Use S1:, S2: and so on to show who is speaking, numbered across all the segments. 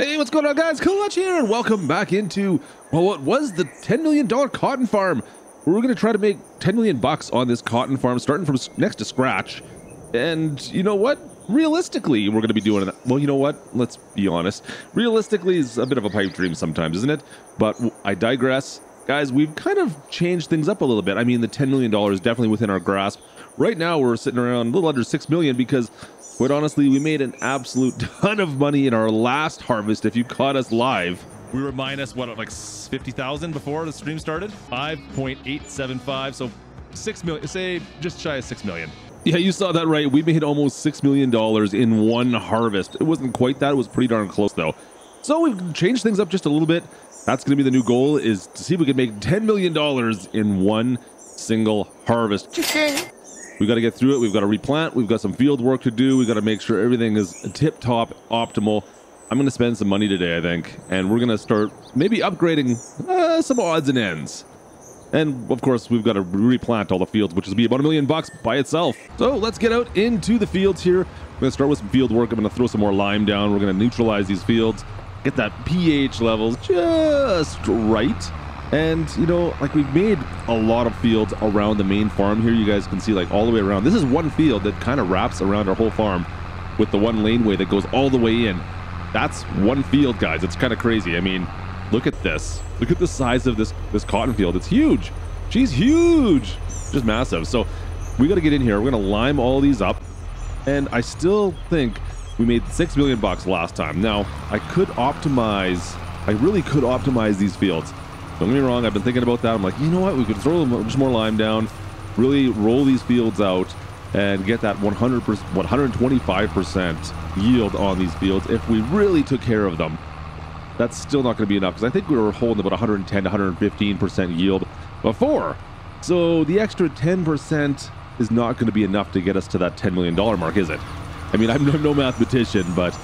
S1: Hey, what's going on, guys? Klutch here, and welcome back into well, what was the $10 million cotton farm. We're going to try to make 10 million bucks on this cotton farm, starting from next to scratch. And you know what? Realistically, we're going to be doing it. Well, you know what? Let's be honest. Realistically is a bit of a pipe dream sometimes, isn't it? But I digress. Guys, we've kind of changed things up a little bit. I mean, the $10 million is definitely within our grasp. Right now, we're sitting around a little under 6 million because Quite honestly, we made an absolute ton of money in our last harvest if you caught us live.
S2: We were minus what, like fifty thousand before the stream started. Five point eight seven five, so six million. Say just shy of six million.
S1: Yeah, you saw that right. We made almost $6 million in one harvest. It wasn't quite that. It was pretty darn close, though. So we've changed things up just a little bit. That's going to be the new goal is to see if we can make $10 million in one single harvest. We got to get through it. We've got to replant. We've got some field work to do. We've got to make sure everything is tip top, optimal. I'm going to spend some money today, I think, and we're going to start maybe upgrading uh, some odds and ends. And of course, we've got to replant all the fields, which will be about a million bucks by itself. So let's get out into the fields here. We're going to start with some field work. I'm going to throw some more lime down. We're going to neutralize these fields, get that pH levels just right. And, you know, like we've made a lot of fields around the main farm here. You guys can see, like, all the way around. This is one field that kind of wraps around our whole farm with the one laneway that goes all the way in. That's one field, guys. It's kind of crazy. I mean, look at this. Look at the size of this this cotton field. It's huge. She's huge. Just massive. So we got to get in here. We're going to lime all these up. And I still think we made six million bucks last time. Now, I could optimize. I really could optimize these fields. Don't get me wrong. I've been thinking about that. I'm like, you know what? We could throw just more lime down, really roll these fields out, and get that 100 125 percent yield on these fields if we really took care of them. That's still not going to be enough because I think we were holding about 110 to 115 percent yield before. So the extra 10 percent is not going to be enough to get us to that 10 million dollar mark, is it? I mean, I'm no, mathematician, but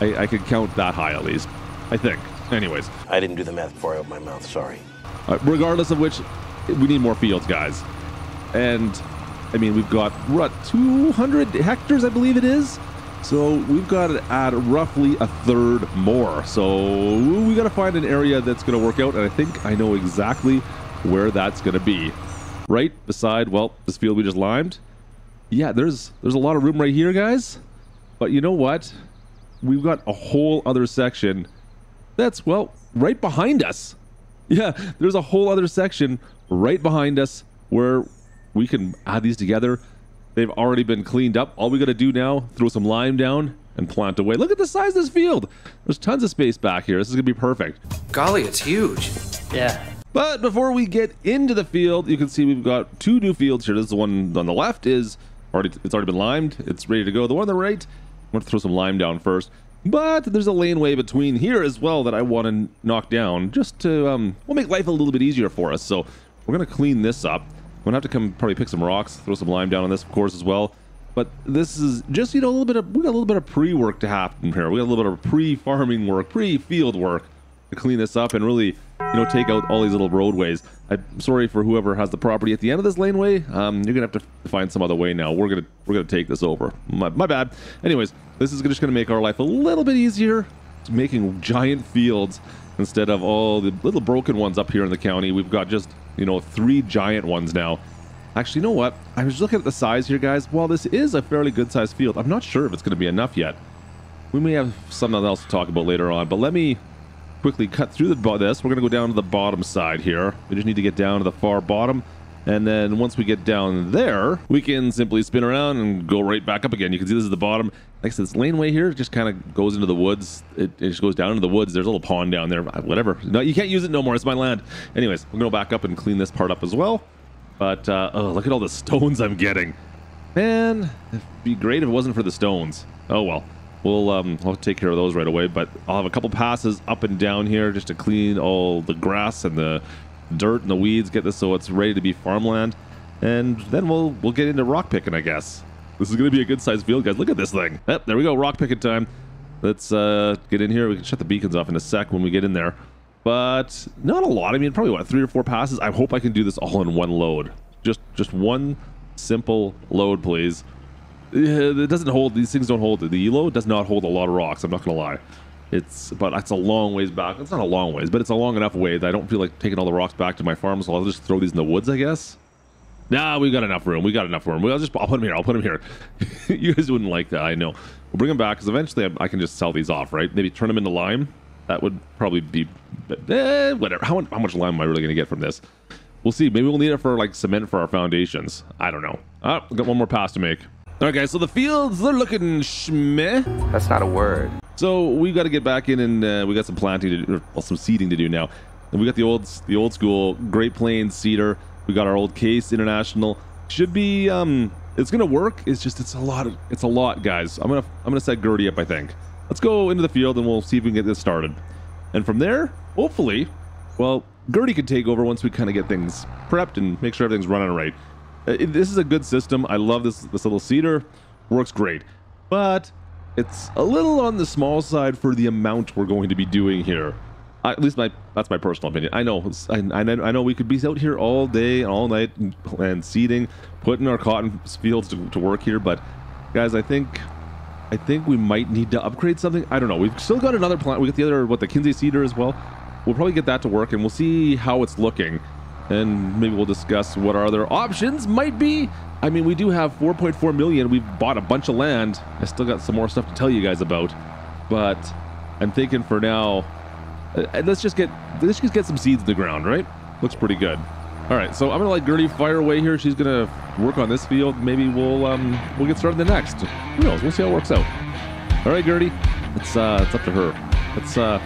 S1: I, I could count that high at least. I think. Anyways,
S3: I didn't do the math before I opened my mouth. Sorry.
S1: uh, regardless of which, we need more fields, guys. And I mean, we've got what 200 hectares, I believe it is. So we've got to add roughly a third more. So we got to find an area that's going to work out, and I think I know exactly where that's going to be. Right beside, well, this field we just limed. Yeah, there's there's a lot of room right here, guys. But you know what? We've got a whole other section that's well right behind us. Yeah, there's a whole other section right behind us where we can add these together. They've already been cleaned up. All we got to do now, throw some lime down and plant away. Look at the size of this field. There's tons of space back here. This is going to be perfect.
S4: Golly, it's huge.
S5: Yeah.
S1: But before we get into the field, you can see we've got two new fields here. This is the one on the left is already it's already been limed. It's ready to go. The one on the right, I'm going to throw some lime down first. But there's a laneway between here as well that I want to knock down just to um will make life a little bit easier for us. So we're going to clean this up. I'm going to have to come probably pick some rocks, throw some lime down on this of course as well. But this is just you know a little bit of we got a little bit of pre-work to happen here. We got a little bit of pre-farming work, pre-field work to clean this up and really you know take out all these little roadways. I'm sorry for whoever has the property at the end of this laneway. Um, you're gonna have to find some other way now. We're gonna we're gonna take this over. My, my bad. Anyways, this is just gonna make our life a little bit easier. It's making giant fields instead of all the little broken ones up here in the county. We've got just you know three giant ones now. Actually, you know what? I was looking at the size here, guys. While this is a fairly good sized field, I'm not sure if it's going to be enough yet. We may have something else to talk about later on, but let me quickly cut through the this. We're going to go down to the bottom side here. We just need to get down to the far bottom. And then once we get down there, we can simply spin around and go right back up again. You can see this is the bottom. Like I said, this laneway here just kind of goes into the woods. It, it just goes down into the woods. There's a little pond down there. Whatever. No, you can't use it no more. It's my land. Anyways, we're going to go back up and clean this part up as well. But, uh, oh, look at all the stones I'm getting. Man, it'd be great if it wasn't for the stones. Oh, well. We'll um, I'll take care of those right away, but I'll have a couple passes up and down here just to clean all the grass and the dirt and the weeds, get this so it's ready to be farmland, and then we'll we'll get into rock picking, I guess. This is going to be a good sized field, guys. Look at this thing. Yep, there we go, rock picking time. Let's uh, get in here. We can shut the beacons off in a sec when we get in there, but not a lot. I mean, probably what three or four passes. I hope I can do this all in one load. Just just one simple load, please. It doesn't hold. These things don't hold. The Elho does not hold a lot of rocks. I'm not gonna lie. It's but that's a long ways back. It's not a long ways, but it's a long enough way that I don't feel like taking all the rocks back to my farm, so I'll just throw these in the woods, I guess. Nah, we got enough room. We got enough room. I'll just I'll put them here. I'll put them here. you guys wouldn't like that, I know. We'll bring them back because eventually I, I, can just sell these off, right? Maybe turn them into lime. That would probably be eh, whatever. How, how much lime am I really going to get from this? We'll see. Maybe we'll need it for like cement for our foundations. I don't know. Oh, got one more pass to make. All right, guys. So the fields they're looking schmeh.
S4: That's not a word.
S1: So we got to get back in and uh, we got some planting to do, well, some seeding to do now. And we got the old the old school Great Plains seeder. We got our old Case International. Should be um it's gonna work. It's just it's a lot of it's a lot, guys. I'm gonna I'm gonna set Gertie up, I think. Let's go into the field and we'll see if we can get this started. And from there, hopefully, well, Gertie can take over once we kind of get things prepped and make sure everything's running right. Uh, this is a good system. I love this this little seeder. Works great. But it's a little on the small side for the amount we're going to be doing here. I, at least my that's my personal opinion. I know I, I, know we could be out here all day and all night and, and seeding, putting our cotton fields to, to work here, but guys, I think I think we might need to upgrade something. I don't know. We've still got another plant. We got the other what the Kinze seeder as well. We'll probably get that to work and we'll see how it's looking. And maybe we'll discuss what our other options might be. I mean, we do have 4.4 million. We've bought a bunch of land. I still got some more stuff to tell you guys about. But I'm thinking for now, uh, let's just get let's just get some seeds in the ground, right? Looks pretty good. All right, so I'm gonna let Gertie fire away here. She's gonna work on this field. Maybe we'll um we'll get started the next. Who knows? We'll see how it works out. All right, Gertie, it's uh it's up to her. Let's uh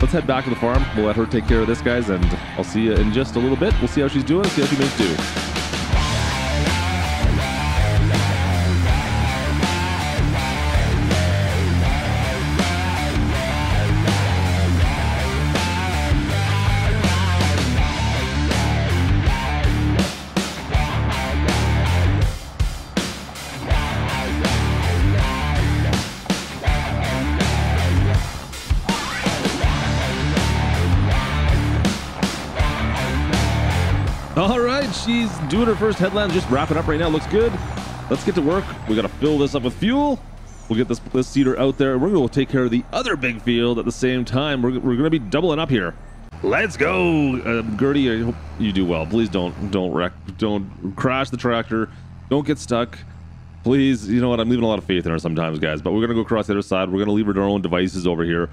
S1: let's head back to the farm. We'll let her take care of this, guys, and I'll see you in just a little bit. We'll see how she's doing. See how she makes do. She's doing her first headland, just wrapping up right now. Looks good. Let's get to work. We got to fill this up with fuel. We'll get this, this seeder out there. We're going to take care of the other big field at the same time. We're, we're going to be doubling up here. Let's go, uh, Gertie. I hope you do well. Please don't don't wreck, don't crash the tractor. Don't get stuck. Please, you know what? I'm leaving a lot of faith in her sometimes, guys. But we're gonna go across the other side. We're gonna leave her to our own devices over here.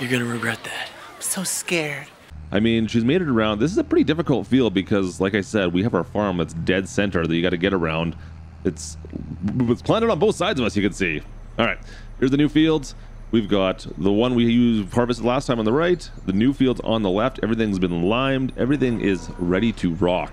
S5: You're gonna regret that.
S6: I'm so scared.
S1: I mean, she's made it around. This is a pretty difficult field because, like I said, we have our farm that's dead center that you got to get around. It's it's planted on both sides of us. You can see. All right, here's the new fields. We've got the one we used harvested last time on the right. The new fields on the left. Everything's been limed. Everything is ready to rock.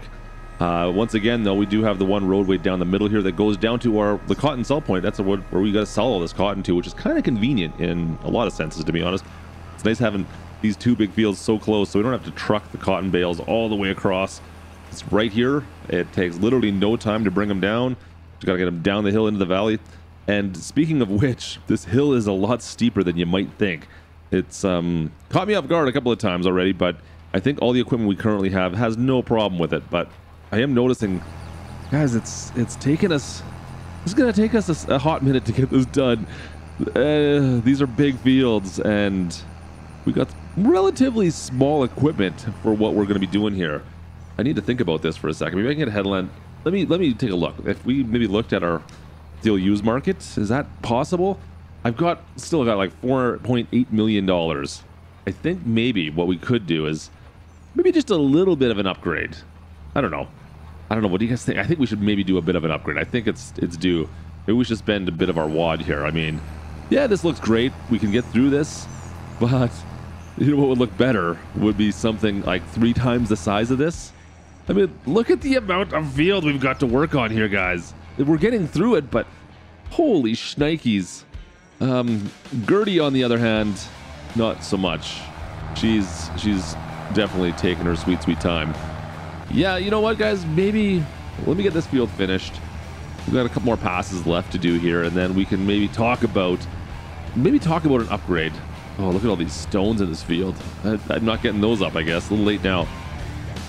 S1: Uh, once again, though, we do have the one roadway down the middle here that goes down to our the cotton sell point. That's where we got to sell all this cotton to, which is kind of convenient in a lot of senses, to be honest. It's nice having these two big fields so close so we don't have to truck the cotton bales all the way across. It's right here. It takes literally no time to bring them down. Just gotta get them down the hill into the valley. And speaking of which, this hill is a lot steeper than you might think. It's um, caught me off guard a couple of times already, but I think all the equipment we currently have has no problem with it. But I am noticing, guys, it's it's taken us. It's gonna take us a, a hot minute to get this done. Uh, these are big fields, and we got relatively small equipment for what we're going to be doing here. I need to think about this for a second. Maybe I can get a headland. Let me let me take a look. If we maybe looked at our deal used market, is that possible? I've got still got like 4.8 million dollars. I think maybe what we could do is maybe just a little bit of an upgrade. I don't know. I don't know. What do you guys think? I think we should maybe do a bit of an upgrade. I think it's it's due. Maybe we should spend a bit of our wad here. I mean, yeah, this looks great. We can get through this, but you know what would look better would be something like three times the size of this. I mean, look at the amount of field we've got to work on here, guys. We're getting through it, but holy shnikes. Um, Gertie, on the other hand, not so much. She's she's definitely taking her sweet, sweet time. Yeah, you know what, guys? Maybe let me get this field finished. We've got a couple more passes left to do here, and then we can maybe talk about maybe talk about an upgrade. Oh, look at all these stones in this field. I, I'm not getting those up, I guess. A little late now.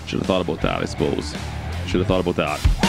S1: Should have thought about that, I suppose. Should have thought about that.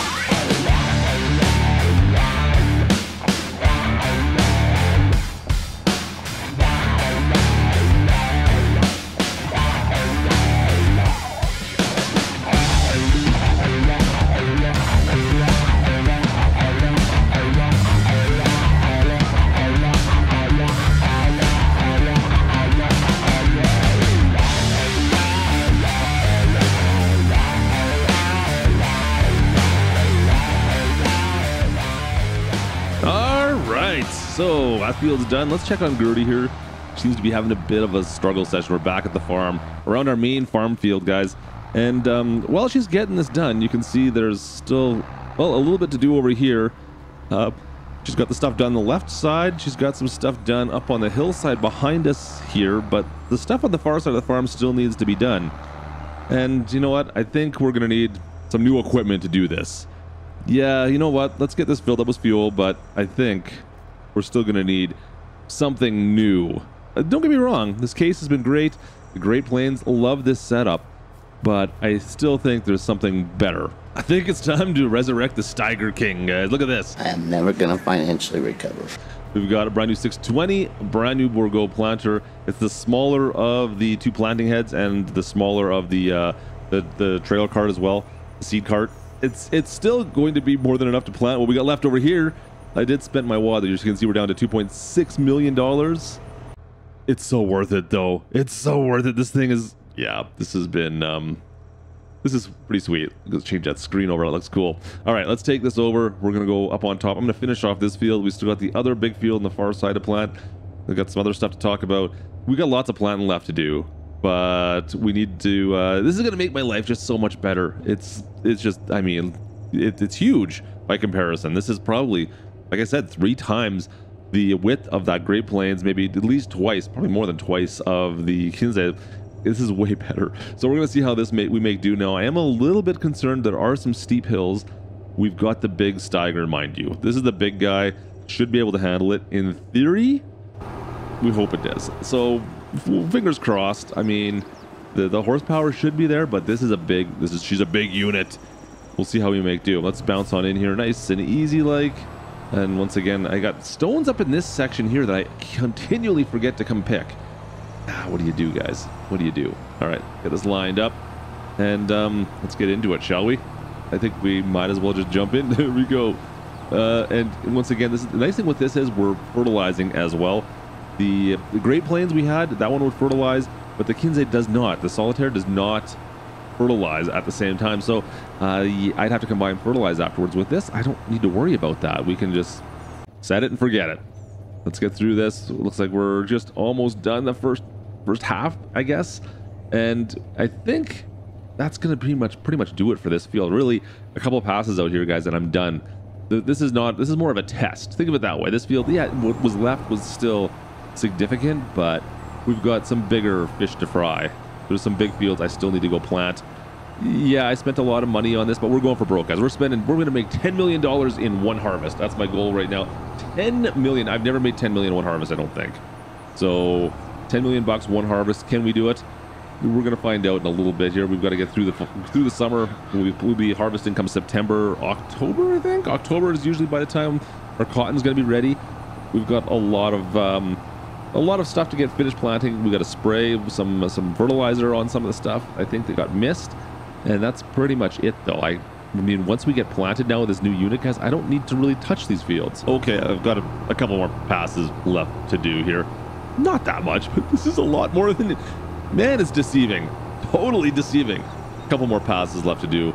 S1: Field's done. Let's check on Gertie here. Seems to be having a bit of a struggle session. We're back at the farm, around our main farm field, guys. And um, while she's getting this done, you can see there's still, well, a little bit to do over here. Uh, she's got the stuff done on the left side. She's got some stuff done up on the hillside behind us here, but the stuff on the far side of the farm still needs to be done. And you know what? I think we're going to need some new equipment to do this. Yeah, you know what? Let's get this filled up with fuel, but I think we're still going to need something new. Uh, don't get me wrong, this case has been great. The Great Plains love this setup, but I still think there's something better. I think it's time to resurrect the Steiger King, guys. Look at this.
S4: I am never going to financially recover.
S1: We've got a brand new 620, brand new Bourgault planter. It's the smaller of the two planting heads and the smaller of the uh, the, the trailer cart as well, the seed cart. It's it's still going to be more than enough to plant. What we got left over here, I did spend my wad. As you can see, we're down to 2.6 million dollars. It's so worth it, though. It's so worth it. This thing is, yeah. This has been um, this is pretty sweet. Let's change that screen over. It looks cool. All right, let's take this over. We're going to go up on top. I'm going to finish off this field. We still got the other big field on the far side to plant. We've got some other stuff to talk about. We got lots of planting left to do, but we need to... Uh, this is going to make my life just so much better. It's it's just, I mean, it, it's huge by comparison. This is probably, like I said, three times the width of that Great Plains, maybe at least twice, probably more than twice of the Kinzig this is way better. So we're going to see how this may, we make do now. I am a little bit concerned there are some steep hills. We've got the big Steiger, mind you. This is the big guy. Should be able to handle it. In theory, we hope it does. So fingers crossed. I mean, the, the horsepower should be there, but this is a big, this is, she's a big unit. We'll see how we make do. Let's bounce on in here. Nice and easy like. And once again, I got stones up in this section here that I continually forget to come pick. Ah, what do you do, guys? What do you do? All right, get this lined up, and um, let's get into it, shall we? I think we might as well just jump in. There we go. Uh, and once again, this is, the nice thing with this is we're fertilizing as well. The, the Great Plains we had, that one would fertilize, but the Kinzig does not. The Solitaire does not fertilize at the same time. So uh, I'd have to combine fertilize afterwards. With this, I don't need to worry about that. We can just set it and forget it. Let's get through this. It looks like we're just almost done the first first half, I guess. And I think that's going to pretty much pretty much do it for this field. Really, a couple passes out here, guys, and I'm done. This is not. This is more of a test. Think of it that way. This field, yeah, what was left was still significant, but we've got some bigger fish to fry. There's some big fields I still need to go plant. Yeah, I spent a lot of money on this, but we're going for broke, guys. We're spending. We're going to make 10 million dollars in one harvest. That's my goal right now. 10 million. I've never made 10 million in one harvest. I don't think. So 10 million bucks, one harvest. Can we do it? We're going to find out in a little bit here. We've got to get through the through the summer. We'll, we'll be harvesting come September, October, I think. October is usually by the time our cotton's going to be ready. We've got a lot of um, a lot of stuff to get finished planting. We got to spray some some fertilizer on some of the stuff. I think they got missed, and that's pretty much it, though. I I mean, once we get planted now with this new unit, guys, I don't need to really touch these fields. Okay, I've got a, a couple more passes left to do here. Not that much, but this is a lot more than it. Man, it's deceiving. Totally deceiving. A couple more passes left to do.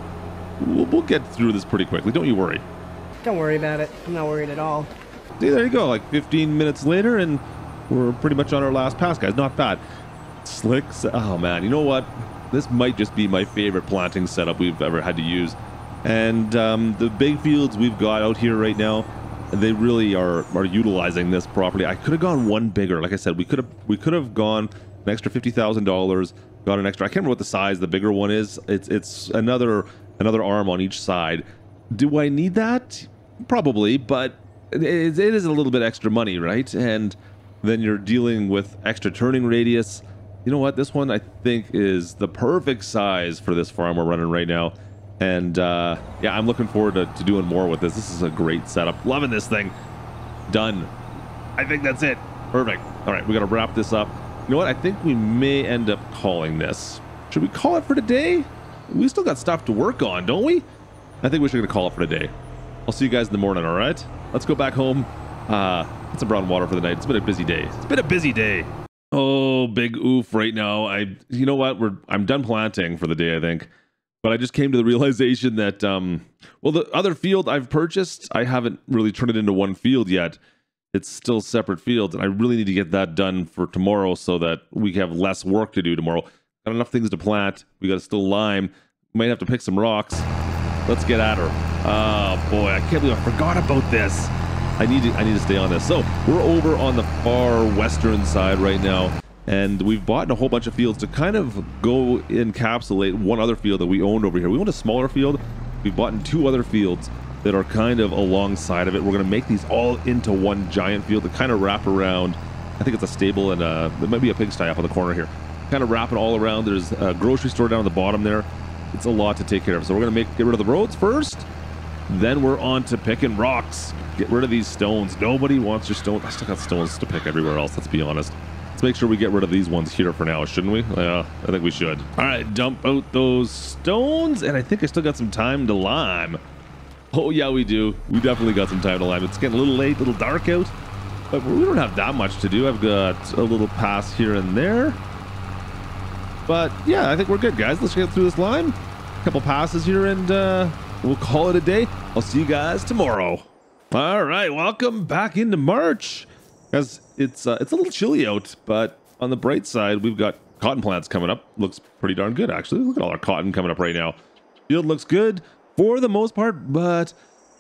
S1: We'll, we'll get through this pretty quickly. Don't you worry.
S6: Don't worry about it. I'm not worried at all.
S1: See, there you go. Like 15 minutes later, and we're pretty much on our last pass, guys. Not bad. Slicks. Oh, man. You know what? This might just be my favorite planting setup we've ever had to use. And um, the big fields we've got out here right now, they really are are utilizing this properly. I could have gone one bigger. Like I said, we could have we could have gone an extra fifty thousand dollars. Got an extra. I can't remember what the size the bigger one is. It's it's another another arm on each side. Do I need that? Probably, but it it is a little bit extra money, right? And then you're dealing with extra turning radius. You know what? This one I think is the perfect size for this farm we're running right now. And uh, yeah, I'm looking forward to, to doing more with this. This is a great setup. Loving this thing. Done. I think that's it. Perfect. All right, we got to wrap this up. You know what? I think we may end up calling this. Should we call it for today? We still got stuff to work on, don't we? I think we should call it for today. I'll see you guys in the morning, all right? Let's go back home. Uh, some brown water for the night. It's been a busy day. It's been a busy day. Oh, big oof right now. I, you know what? We're I'm done planting for the day. I think. But I just came to the realization that, um, well, the other field I've purchased, I haven't really turned it into one field yet. it's still separate fields, and I really need to get that done for tomorrow so that we have less work to do tomorrow. Got enough things to plant. We got to still lime. Might have to pick some rocks. Let's get at her. Oh boy, I can't believe I forgot about this. I need to I need to stay on this. So we're over on the far western side right now, and we've bought a whole bunch of fields to kind of go encapsulate one other field that we owned over here. We owned a smaller field. We've bought in two other fields that are kind of alongside of it. We're going to make these all into one giant field to kind of wrap around. I think it's a stable and uh, there might be a pigsty up on the corner here. Kind of wrap it all around. There's a grocery store down at the bottom there. It's a lot to take care of. So we're going to make get rid of the roads first. Then we're on to picking rocks. Get rid of these stones. Nobody wants your stones. I still got stones to pick everywhere else. Let's be honest. Let's make sure we get rid of these ones here for now, shouldn't we? Yeah, I think we should. All right, dump out those stones. And I think I still got some time to lime. Oh, yeah, we do. We definitely got some time to lime. It's getting a little late, a little dark out. But we don't have that much to do. I've got a little pass here and there. But yeah, I think we're good, guys. Let's get through this lime. A couple passes here, and uh, we'll call it a day. I'll see you guys tomorrow. All right, welcome back into March. Guys, it's uh, it's a little chilly out, but on the bright side, we've got cotton plants coming up. Looks pretty darn good, actually. Look at all our cotton coming up right now. Field looks good for the most part, but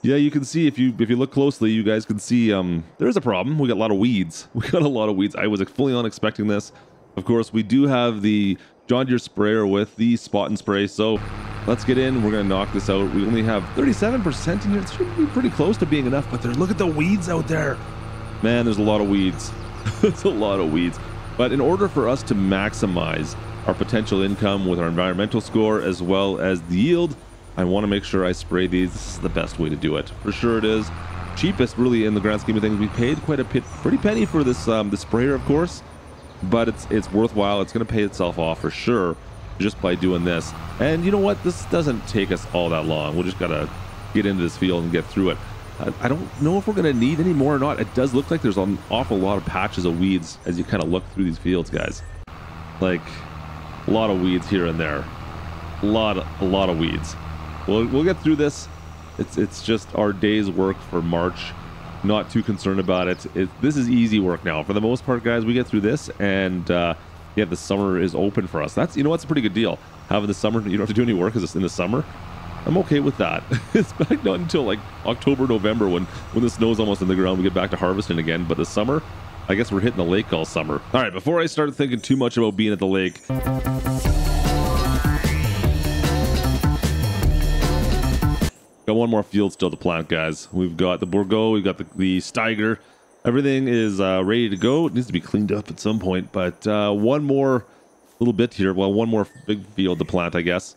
S1: yeah, you can see if you if you look closely, you guys can see um there's a problem. We got a lot of weeds. We got a lot of weeds. I was fully on expecting this. Of course, we do have the John Deere sprayer with the spot and spray. So let's get in. We're going to knock this out. We only have 37% in here. It should be pretty close to being enough, but there, look at the weeds out there. Man, there's a lot of weeds. There's a lot of weeds. But in order for us to maximize our potential income with our environmental score as well as the yield, I want to make sure I spray these. This is the best way to do it. For sure it is. Cheapest, really, in the grand scheme of things. We paid quite a pretty penny for this um, the sprayer, of course but it's it's worthwhile. It's going to pay itself off for sure just by doing this. And you know what? This doesn't take us all that long. We'll just got to get into this field and get through it. I, don't know if we're going to need any more or not. It does look like there's an awful lot of patches of weeds as you kind of look through these fields, guys. Like a lot of weeds here and there. A lot, of, a lot of weeds. We'll, we'll get through this. It's, it's just our day's work for March not too concerned about it. it. This is easy work now. For the most part, guys, we get through this, and uh, yeah, the summer is open for us. That's you know what's a pretty good deal. Having the summer, you don't have to do any work in the summer. I'm okay with that. it's back not until like October, November when when the snow's almost in the ground, we get back to harvesting again. But the summer, I guess we're hitting the lake all summer. All right, before I start thinking too much about being at the lake. Got one more field still to plant, guys. We've got the Bourgault, we've got the, the Steiger. Everything is uh, ready to go. It needs to be cleaned up at some point, but uh, one more little bit here. Well, one more big field to plant, I guess.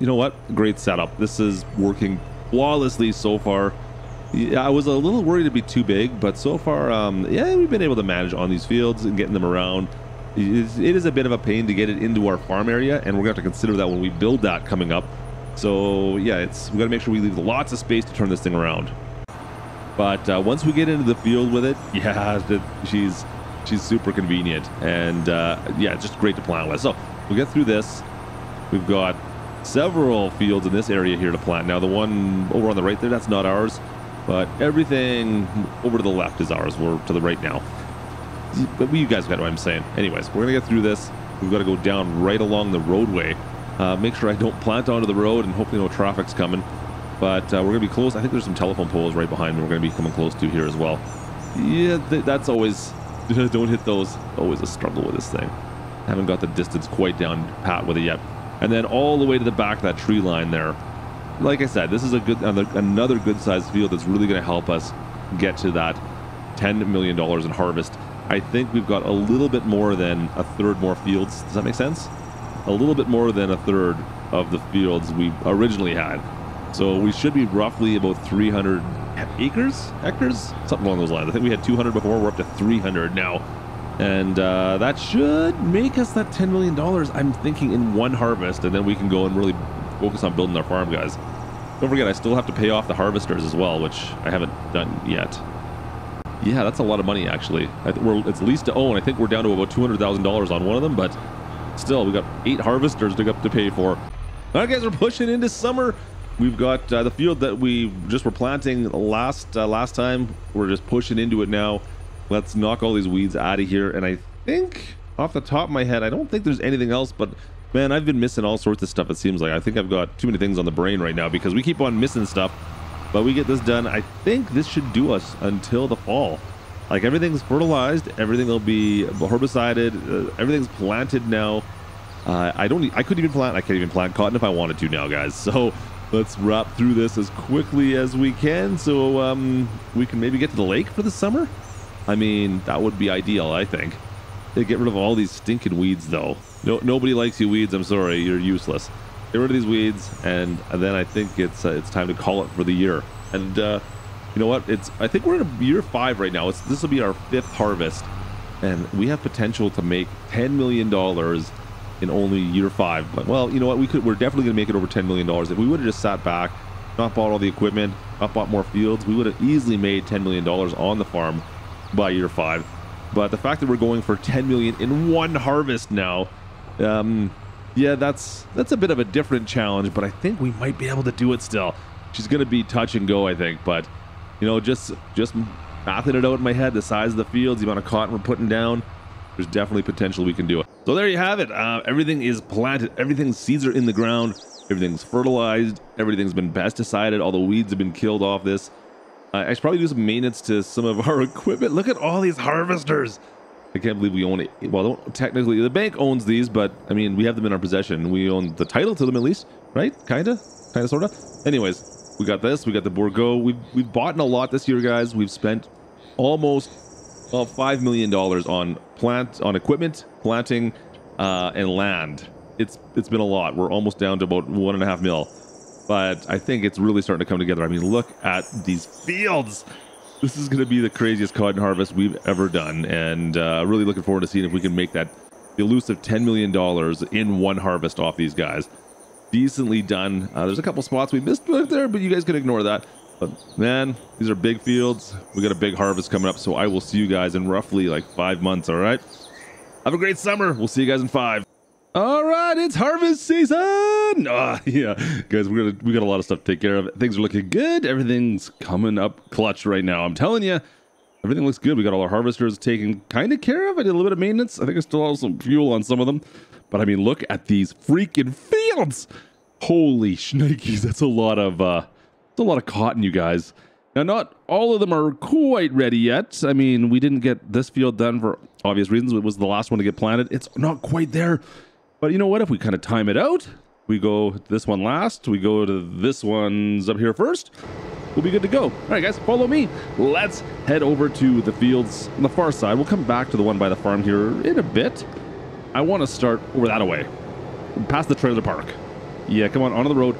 S1: You know what? Great setup. This is working flawlessly so far. Yeah, I was a little worried it'd be too big, but so far, um, yeah, we've been able to manage on these fields and getting them around. It is a bit of a pain to get it into our farm area, and we're going to have to consider that when we build that coming up. So yeah, it's we got to make sure we leave lots of space to turn this thing around. But uh, once we get into the field with it, yeah, she's she's super convenient and uh, yeah, just great to plant with. So we'll get through this. We've got several fields in this area here to plant. Now the one over on the right there, that's not ours, but everything over to the left is ours. We're to the right now. But you guys got what I'm saying. Anyways, we're gonna get through this. We've got to go down right along the roadway uh, make sure I don't plant onto the road and hopefully no traffic's coming. But uh, we're going to be close. I think there's some telephone poles right behind me we're going to be coming close to here as well. Yeah, th that's always... don't hit those. Always a struggle with this thing. Haven't got the distance quite down pat with it yet. And then all the way to the back of that tree line there. Like I said, this is a good another good sized field that's really going to help us get to that $10 million in harvest. I think we've got a little bit more than a third more fields. Does that make sense? A little bit more than a third of the fields we originally had. So we should be roughly about 300 acres, hectares, something along those lines. I think we had 200 before. We're up to 300 now, and uh, that should make us that 10 million dollars. I'm thinking in one harvest, and then we can go and really focus on building our farm, guys. Don't forget, I still have to pay off the harvesters as well, which I haven't done yet. Yeah, that's a lot of money actually. I we're, it's lease to own. I think we're down to about $200,000 on one of them, but Still, we got eight harvesters to, to pay for. All right, guys, we're pushing into summer. we've got uh, the field that we just were planting last uh, last time. We're just pushing into it now. Let's knock all these weeds out of here. And I think off the top of my head, I don't think there's anything else, but man, I've been missing all sorts of stuff. It seems like I think I've got too many things on the brain right now because we keep on missing stuff. But we get this done. I think this should do us until the fall. Like everything's fertilized, everything will be herbicided, uh, everything's planted now. Uh, I don't. I couldn't even plant. I can't even plant cotton if I wanted to now, guys. So let's wrap through this as quickly as we can, so um, we can maybe get to the lake for the summer. I mean, that would be ideal. I think. They get rid of all these stinking weeds, though. No, nobody likes you weeds. I'm sorry, you're useless. Get rid of these weeds, and, then I think it's uh, it's time to call it for the year. And uh, you know what? It's I think we're in year five right now. It's this will be our fifth harvest, and we have potential to make ten million dollars in only year five. But well, you know what? We could. We're definitely going to make it over ten million dollars if we would have just sat back, not bought all the equipment, not bought more fields. We would have easily made ten million dollars on the farm by year five. But the fact that we're going for ten million in one harvest now, um, yeah, that's that's a bit of a different challenge. But I think we might be able to do it still. She's going to be touch and go, I think. But you know, just just mathing it out in my head, the size of the fields, the amount of cotton we're putting down there's definitely potential we can do it. So there you have it. Uh, everything is planted. Everything's seeds are in the ground. Everything's fertilized. Everything's been pesticided. All the weeds have been killed off this. Uh, I should probably do some maintenance to some of our equipment. Look at all these harvesters. I can't believe we own it. Well, technically, the bank owns these, but I mean, we have them in our possession. We own the title to them at least, right? Kinda, kinda, sorta. Anyways, we got this. We got the Bourgault. We've we've bought in a lot this year, guys. We've spent almost five million dollars on plant on equipment, planting, uh, and land. It's it's been a lot. We're almost down to about one and a half mil, but I think it's really starting to come together. I mean, look at these fields. This is going to be the craziest cotton harvest we've ever done, and uh, really looking forward to seeing if we can make that elusive ten million dollars in one harvest off these guys. Decently done. Uh, there's a couple spots we missed there, but you guys can ignore that. But man, these are big fields. We got a big harvest coming up, so I will see you guys in roughly like five months. All right. Have a great summer. We'll see you guys in five. All right, it's harvest season. Oh, yeah, guys, we got we got a lot of stuff to take care of. Things are looking good. Everything's coming up clutch right now. I'm telling you, everything looks good. We got all our harvesters taken kind of care of. I did a little bit of maintenance. I think I still have some fuel on some of them, but I mean, look at these freaking fields. Holy shnikes, that's a lot of uh, a lot of cotton, you guys. Now, not all of them are quite ready yet. I mean, we didn't get this field done for obvious reasons. It was the last one to get planted. It's not quite there. But you know what? If we kind of time it out, we go this one last, we go to this one's up here first, we'll be good to go. All right, guys, follow me. Let's head over to the fields on the far side. We'll come back to the one by the farm here in a bit. I want to start over that away, past the trailer park. Yeah, come on, onto the road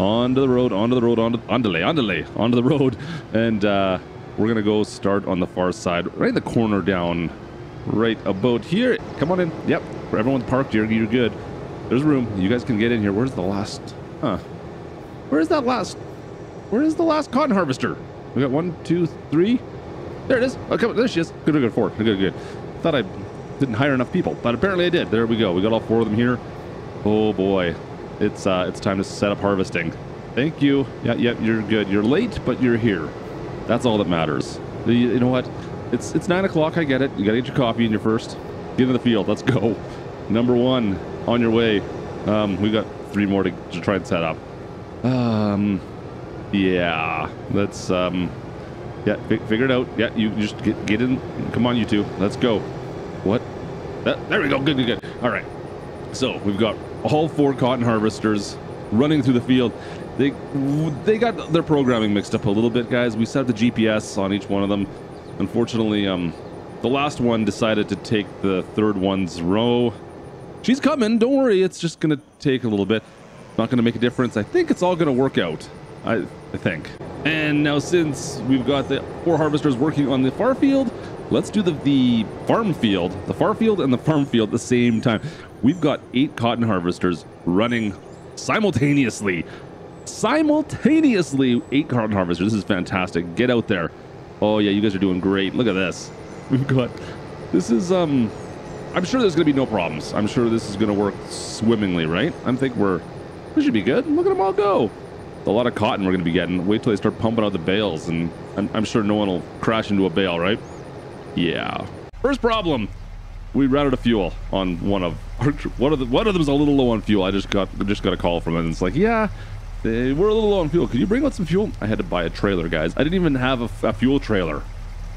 S1: onto the road, onto the road, onto ondelay, ondelay, onto the road, and uh, we're gonna go start on the far side, right in the corner down, right about here. Come on in. Yep, everyone's parked. You're you're good. There's room. You guys can get in here. Where's the last? Huh? Where's that last? Where is the last cotton harvester? We got one, two, three. There it is. Oh, come on. There she is. Good, good, good. Four. Good, good. Thought I didn't hire enough people, but apparently I did. There we go. We got all four of them here. Oh boy it's uh, it's time to set up harvesting. Thank you. Yeah, yeah, you're good. You're late, but you're here. That's all that matters. You, you know what? It's it's nine o'clock. I get it. You gotta get your coffee in your first. Get in the field. Let's go. Number one on your way. Um, we got three more to, to try and set up. Um, yeah. Let's um, yeah, figure it out. Yeah, you just get get in. Come on, you two. Let's go. What? That, there we go. Good, good, good. All right. So we've got all four cotton harvesters running through the field. They they got their programming mixed up a little bit, guys. We set the GPS on each one of them. Unfortunately, um, the last one decided to take the third one's row. She's coming. Don't worry. It's just gonna take a little bit. Not gonna make a difference. I think it's all gonna work out. I I think. And now since we've got the four harvesters working on the far field, let's do the, the farm field, the far field and the farm field at the same time. We've got eight cotton harvesters running simultaneously. Simultaneously, eight cotton harvesters. This is fantastic. Get out there. Oh yeah, you guys are doing great. Look at this. We've got. This is um. I'm sure there's gonna be no problems. I'm sure this is gonna work swimmingly, right? I think we're. We should be good. Look at them all go. A lot of cotton we're going to be getting. Wait till they start pumping out the bales, and I'm, I'm sure no one will crash into a bale, right? Yeah. First problem, we ran out of fuel on one of our, one of the one of them them's a little low on fuel. I just got just got a call from it, and it's like, yeah, they, we're a little low on fuel. Could you bring out some fuel? I had to buy a trailer, guys. I didn't even have a, a fuel trailer,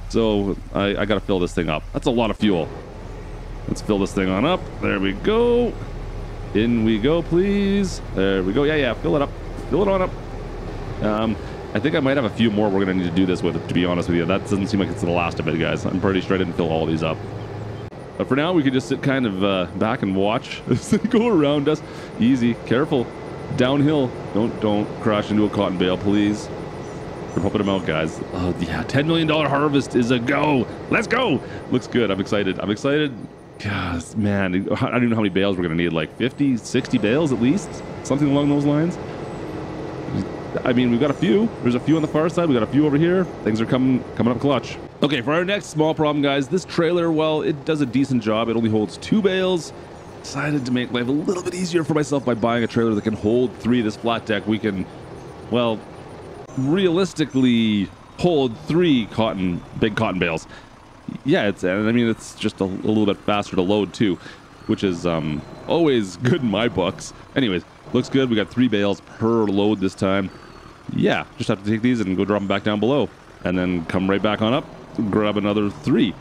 S1: so I, I got to fill this thing up. That's a lot of fuel. Let's fill this thing on up. There we go. In we go, please. There we go. Yeah, yeah. Fill it up. Fill it on up. Um, I think I might have a few more we're going to need to do this with, to be honest with you. That doesn't seem like it's the last of it, guys. I'm pretty sure I didn't fill all these up. But for now, we could just sit kind of uh, back and watch as they go around us. Easy. Careful. Downhill. Don't don't crash into a cotton bale, please. We're pumping them out, guys. Oh, yeah. $10 million harvest is a go. Let's go. Looks good. I'm excited. I'm excited. God, man. I don't even know how many bales we're going to need. Like 50, 60 bales at least? Something along those lines. I mean, we've got a few. There's a few on the far side. We got a few over here. Things are coming coming up clutch. Okay, for our next small problem, guys, this trailer, well, it does a decent job. It only holds two bales. Decided to make life a little bit easier for myself by buying a trailer that can hold three. This flat deck, we can, well, realistically hold three cotton, big cotton bales. Yeah, it's, and I mean, it's just a, a little bit faster to load too, which is um, always good in my books. Anyways, looks good. We got three bales per load this time. Yeah, just have to take these and go drop them back down below, and then come right back on up, grab another three.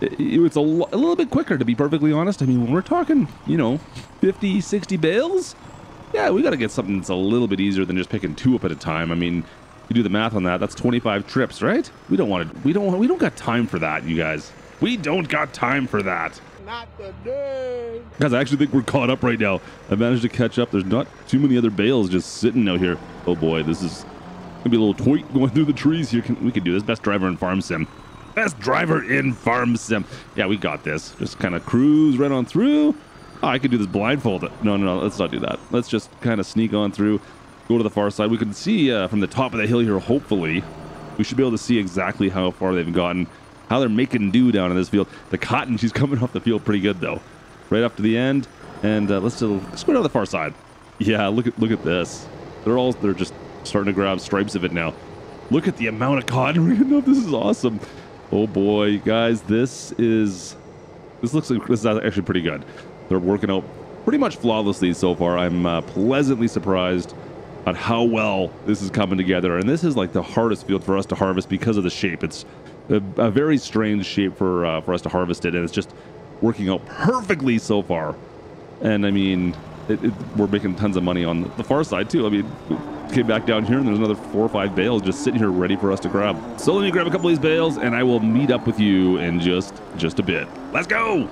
S1: It- It's a, little bit quicker, to be perfectly honest. I mean, when we're talking, you know, 50, 60 bales, yeah, we got to get something that's a little bit easier than just picking two up at a time. I mean, you do the math on that. That's 25 trips, right? We don't want to. We don't. We don't got time for that, you guys. We don't got time for that. Not the new guys, I actually think we're caught up right now. I managed to catch up. There's not too many other bales just sitting out here. Oh boy, this is gonna be a little tweak going through the trees here. Can, we can do this. Best driver in Farm Sim. Best driver in Farm Sim. Yeah, we got this. Just kind of cruise right on through. Oh, I could do this blindfolded. No, no, no. Let's not do that. Let's just kind of sneak on through. Go to the far side. We can see uh, from the top of the hill here. Hopefully, we should be able to see exactly how far they've gotten, how they're making do down in this field. The cotton, she's coming off the field pretty good though, right up to the end. And uh, let's let's go to the far side. Yeah, look at look at this. They're all they're just starting to grab stripes of it now. Look at the amount of cotton getting up. This is awesome. Oh boy, guys, this is this looks like this is actually pretty good. They're working out pretty much flawlessly so far. I'm uh, pleasantly surprised on how well this is coming together. And this is like the hardest field for us to harvest because of the shape. It's a, a very strange shape for uh, for us to harvest it, and it's just working out perfectly so far. And I mean, it, it, we're making tons of money on the far side too. I mean, came back down here and there's another four or five bales just sitting here ready for us to grab. So let me grab a couple of these bales and I will meet up with you in just just a bit. Let's go.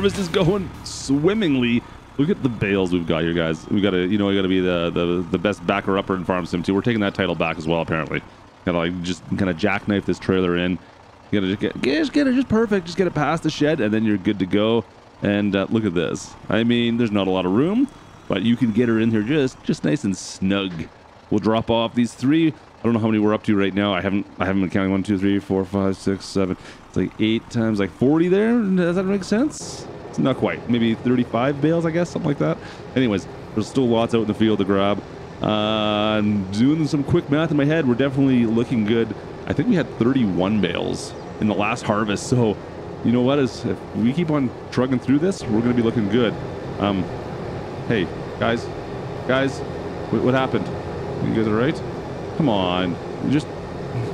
S1: Harvest is going swimmingly. Look at the bales we've got here, guys. We got to, you know, we got to be the, the the best backer upper in Farm Sim too. We're taking that title back as well, apparently. Gotta like just kind of jackknife this trailer in. You gotta just get, just get it just perfect. Just get it past the shed, and then you're good to go. And uh, look at this. I mean, there's not a lot of room, but you can get her in here just just nice and snug. We'll drop off these three. I don't know how many we're up to right now. I haven't I haven't been counting. One, two, three, four, five, six, seven. It's like eight times like 40 there. Does that make sense? It's not quite. Maybe 35 bales, I guess, something like that. Anyways, there's still lots out in the field to grab. Uh, and doing some quick math in my head, we're definitely looking good. I think we had 31 bales in the last harvest. So, you know what? Is if we keep on trugging through this, we're going to be looking good. Um, hey, guys, guys, what, what happened? You guys all right? Come on, you just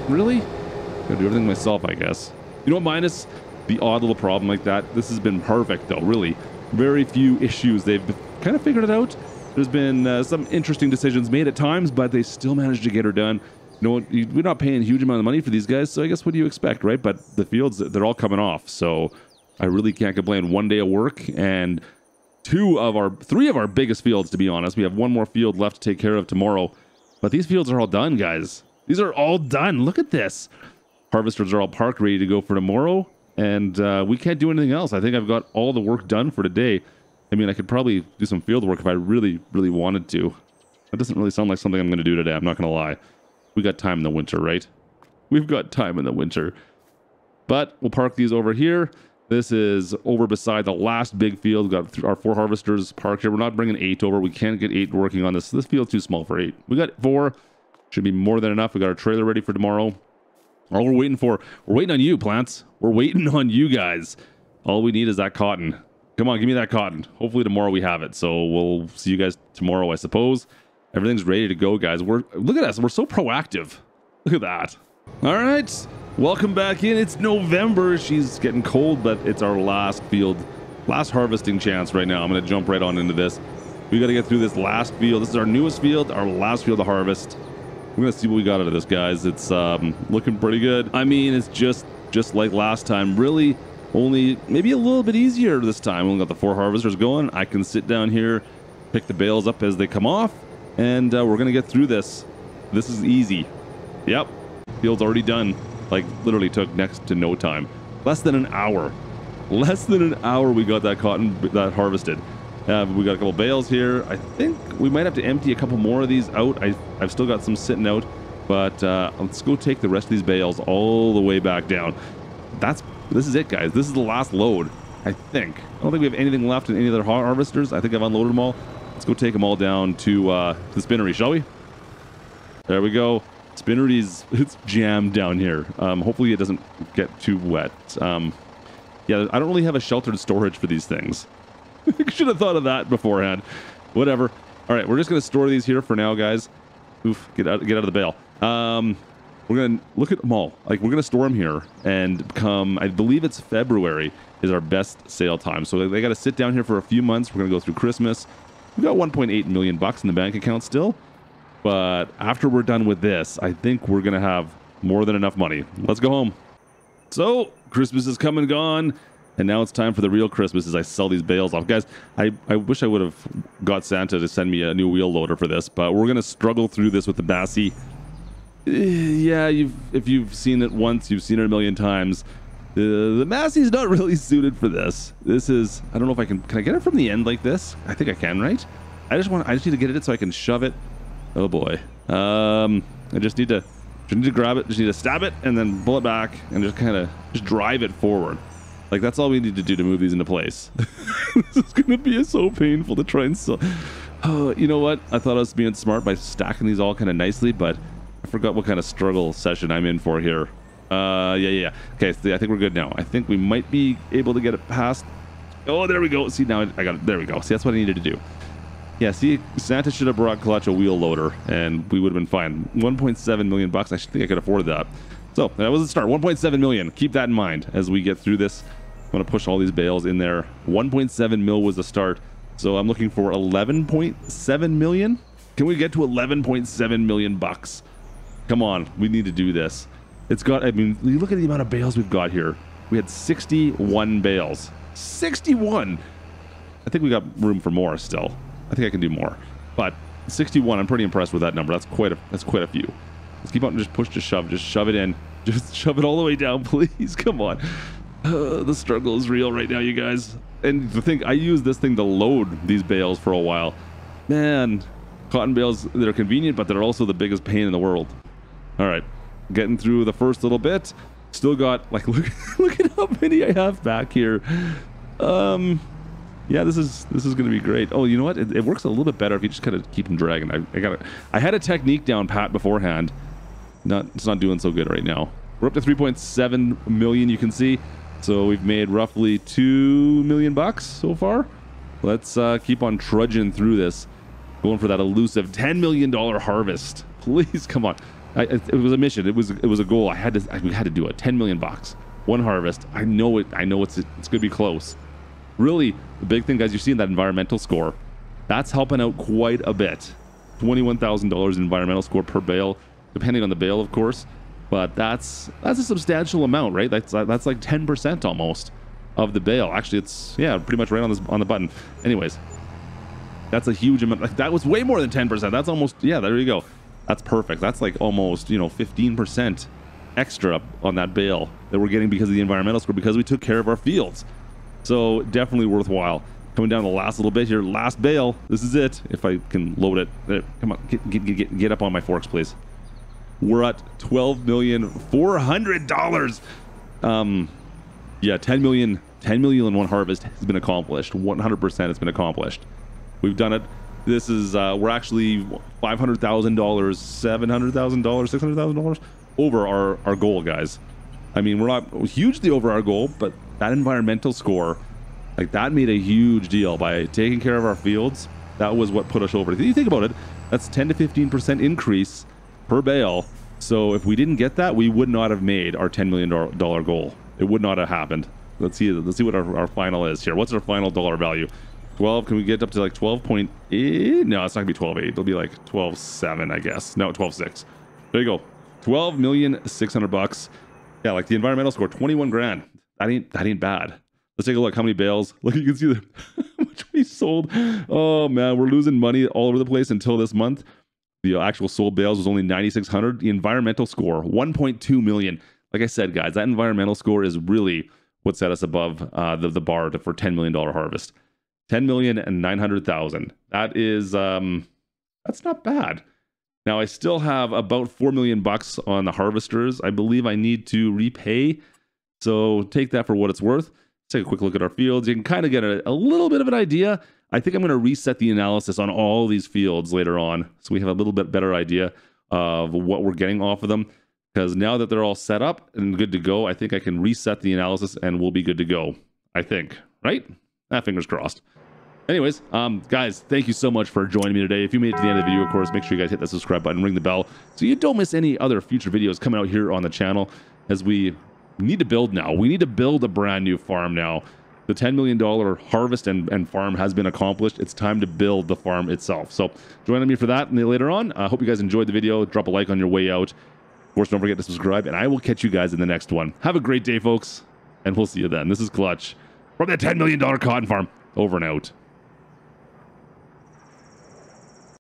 S1: really gotta do everything myself, I guess. You know? Minus the odd little problem like that. This has been perfect, though. Really, very few issues. They've kind of figured it out. There's been uh, some interesting decisions made at times, but they still managed to get her done. You know what? We're not paying a huge amount of money for these guys, so I guess what do you expect, right? But the fields, they're all coming off, so I really can't complain. One day of work and two of our three of our biggest fields to be honest we have one more field left to take care of tomorrow but these fields are all done guys. These are all done. Look at this. Harvesters are all parked ready to go for tomorrow. And uh, we can't do anything else. I think i've got all the work done for today. I mean i could probably do some field work if i really really wanted to. That doesn't really sound like something i'm going to do today i'm not going to lie. We got time in the winter right? We've got time in the winter. But we'll park these over here. This is over beside the last big field. We've got our four harvesters parked here. We're not bringing eight over. We can't get eight working on this. This field's too small for eight. We got four. Should be more than enough. We got our trailer ready for tomorrow. All we're waiting for, we're waiting on you, plants. We're waiting on you guys. All we need is that cotton. Come on, give me that cotton. Hopefully tomorrow we have it. So we'll see you guys tomorrow, I suppose. Everything's ready to go, guys. We're look at us. We're so proactive. Look at that. All right. Welcome back in. It's November. She's getting cold, but it's our last field, last harvesting chance right now. I'm going to jump right on into this. We got to get through this last field. This is our newest field, our last field to harvest. We're going to see what we got out of this, guys. It's um, looking pretty good. I mean, it's just just like last time. Really, only maybe a little bit easier this time. Only got the four harvesters going. I can sit down here, pick the bales up as they come off, and uh, we're going to get through this. This is easy. Yep, field's already done. Like literally took next to no time. Less than an hour. Less than an hour we got that cotton that harvested. Uh, we got a couple bales here. I think we might have to empty a couple more of these out. I, I've still got some sitting out, but uh, let's go take the rest of these bales all the way back down. That's this is it, guys. This is the last load. I think. I don't think we have anything left in any other har- harvesters. I think I've unloaded them all. Let's go take them all down to uh, the spinnery, shall we? There we go. Spinnery's it's jammed down here. Um, hopefully it doesn't get too wet. Um, yeah, I don't really have a sheltered storage for these things. Should have thought of that beforehand. Whatever. All right, we're just gonna store these here for now, guys. Oof, get out, get out of the bale. Um, we're gonna look at them all. Like we're gonna store them here, and come. I believe it's February is our best sale time. So they got to sit down here for a few months. We're gonna go through Christmas. We got 1.8 million bucks in the bank account still. But after we're done with this, I think we're gonna have more than enough money. Let's go home. So Christmas is come and gone, and now it's time for the real Christmas as I sell these bales off. Guys, I, I wish I would have got Santa to send me a new wheel loader for this, but we're gonna struggle through this with the Massey. Eh, Yeah, you've if you've seen it once, you've seen it a million times. Uh, the Massey's not really suited for this. This is I don't know if I can can I get it from the end like this? I think I can, right? I just want I just need to get it so I can shove it. Oh boy. Um, I just need to just need to grab it, just need to stab it, and then pull it back, and just kind of just drive it forward. Like that's all we need to do to move these into place. this is gonna be so painful to try and sell. Oh, you know what? I thought I was being smart by stacking these all kind of nicely, but I forgot what kind of struggle session I'm in for here. Uh, yeah, yeah, yeah. Okay, I think we're good now. I think we might be able to get it past. Oh, there we go. See now I got it. There we go. See that's what I needed to do. Yeah, see, Santa should have brought Klutch a wheel loader, and we would have been fine. 1.7 million bucks. I think I could afford that. So that was the start. 1.7 million. Keep that in mind as we get through this. I'm gonna push all these bales in there. 1.7 mil was the start. So I'm looking for 11.7 million. Can we get to 11.7 million bucks? Come on, we need to do this. It's got. I mean, you look at the amount of bales we've got here. We had 61 bales. 61. I think we got room for more still. I think I can do more. But 61, I'm pretty impressed with that number. That's quite a that's quite a few. Let's keep on just push to shove. Just shove it in. Just shove it all the way down, please. Come on. Uh, the struggle is real right now, you guys. And the thing, I use this thing to load these bales for a while. Man, cotton bales, they're convenient, but they're also the biggest pain in the world. All right, getting through the first little bit. Still got like look look at how many I have back here. Um, Yeah, this is this is going to be great. Oh, you know what? It, it works a little bit better if you just kind of keep them dragging. I, I got I had a technique down pat beforehand. Not it's not doing so good right now. We're up to 3.7 million. You can see, so we've made roughly two million bucks so far. Let's uh, keep on trudging through this, going for that elusive 10 million dollar harvest. Please come on. I, it, was a mission. It was it was a goal. I had to I, had to do it. 10 million bucks, one harvest. I know it. I know it's it's going to be close really the big thing guys you're seeing that environmental score that's helping out quite a bit. $21000 environmental score per bale depending on the bale of course but that's that's a substantial amount right? That's that's like 10% almost of the bale. Actually it's yeah pretty much right on this on the button. Anyways that's a huge amount like that was way more than 10% that's almost yeah there you go. That's perfect. That's like almost you know 15% extra on that bale that we're getting because of the environmental score because we took care of our fields so definitely worthwhile. Coming down the last little bit here, last bale. This is it. If I can load it. Come on, get, get, get, get up on my forks, please. We're at twelve million four hundred dollars. Um, yeah, ten million, ten million in one harvest has been accomplished. One hundred percent, it's been accomplished. We've done it. This is uh, we're actually five hundred thousand dollars, seven hundred thousand dollars, six hundred thousand dollars over our our goal, guys. I mean, we're not hugely over our goal, but that environmental score, like that made a huge deal by taking care of our fields. That was what put us over. If you think about it, that's 10 to 15% increase per bale. So if we didn't get that, we would not have made our $10 million goal. It would not have happened. Let's see. Let's see what our, our final is here. What's our final dollar value? 12. Can we get up to like 12.8? No, it's not gonna be 12.8. It'll be like 12.7, I guess. No, 12.6. There you go. 12 million 600 bucks. Yeah, like the environmental score, 21 grand that ain't that ain't bad. Let's take a look. How many bales? Look, you can see the, how much we sold. Oh man, we're losing money all over the place until this month. The actual sold bales was only 9,600. The environmental score 1.2 million. Like I said, guys, that environmental score is really what set us above uh, the the bar to, for 10 million dollar harvest. 10 million and 900,000. That is um, that's not bad. Now I still have about 4 million bucks on the harvesters. I believe I need to repay so take that for what it's worth. Let's take a quick look at our fields. You can kind of get a, a little bit of an idea. I think I'm going to reset the analysis on all these fields later on so we have a little bit better idea of what we're getting off of them. Because now that they're all set up and good to go, I think I can reset the analysis and we'll be good to go. I think, right? Ah, fingers crossed. Anyways, um, guys, thank you so much for joining me today. If you made it to the end of the video, of course, make sure you guys hit that subscribe button, ring the bell, so you don't miss any other future videos coming out here on the channel as we need to build now. We need to build a brand new farm now. The $10 million harvest and, and farm has been accomplished. It's time to build the farm itself. So join me for that later on. I hope you guys enjoyed the video. Drop a like on your way out. Of course, don't forget to subscribe, and I will catch you guys in the next one. Have a great day, folks, and we'll see you then. This is Klutch from the $10 million cotton farm. Over and out.